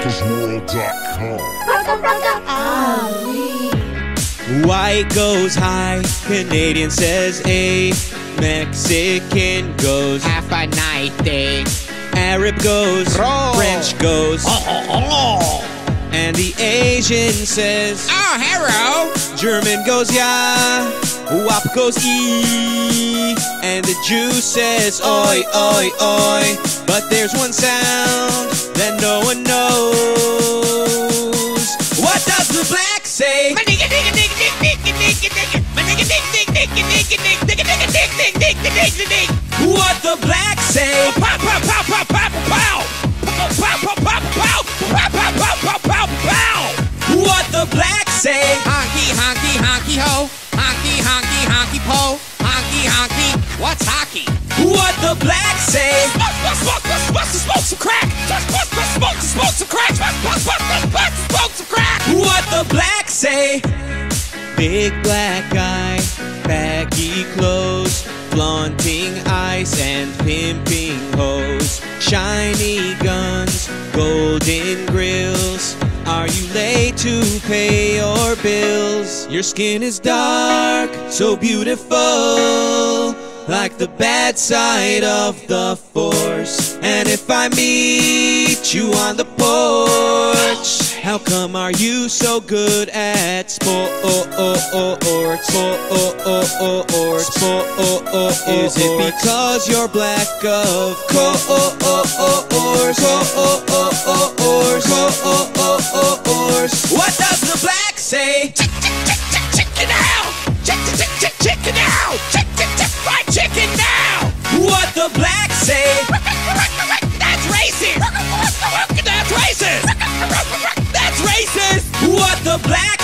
BroncosWorld.com. White goes high, Canadian says A, Mexican goes Half a night thing. Arab goes, Bro. French goes, Oh, oh, oh. and the Asian says Oh, hello. German goes yeah, Wap goes E, and the Jew says oi, oi, oi. But there's one sound that no one knows. What does the black say? My nigga, nigga, nigga, nigga, nigga, nigga, nigga. My nigga, nigga, nigga, nigga, nigga, nigga, nigga, nigga, nigga, nigga, nigga, nigga. What the black say? Pow, pow, pow, pow, pow, pow. Pow, pow, pow, pow, pow. Pow, pow, pow, pow, pow, pow. What the black say? Honky, honky, honky ho. Honky, honky, honky po. Honky, honky. What's hockey? What the black say? Smoke, smoke, smoke, some crack. Smoke, smoke, smoke, smoke, some crack. Smoke, smoke, smoke, smoke, some crack. What the black say? Big black guy, baggy clothes, flaunting ice and pimping hoes, shiny guns, golden grills. Are you late to pay your bills? Your skin is dark, so beautiful, like the bad side of the force. And if I meet you on the porch, how come are you so good at sports? Sports. Is it because you're black of course?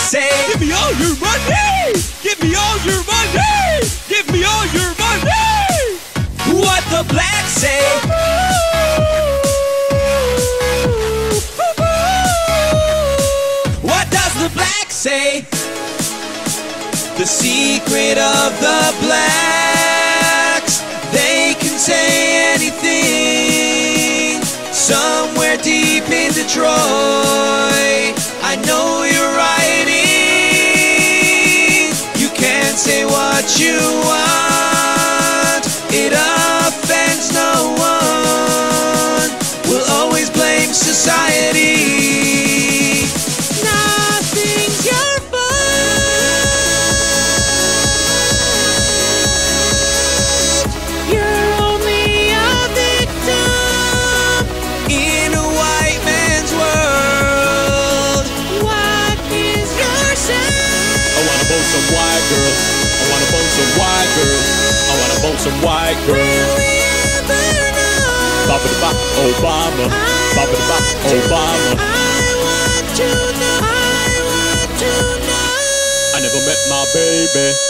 Say? Give me all your money. Give me all your money. Give me all your money. What the black say? What does the black say? The secret of the blacks. They can say anything. Somewhere deep in Detroit, white girls. Bop it bop, Obama. Bop it bop, Obama. I never met my baby.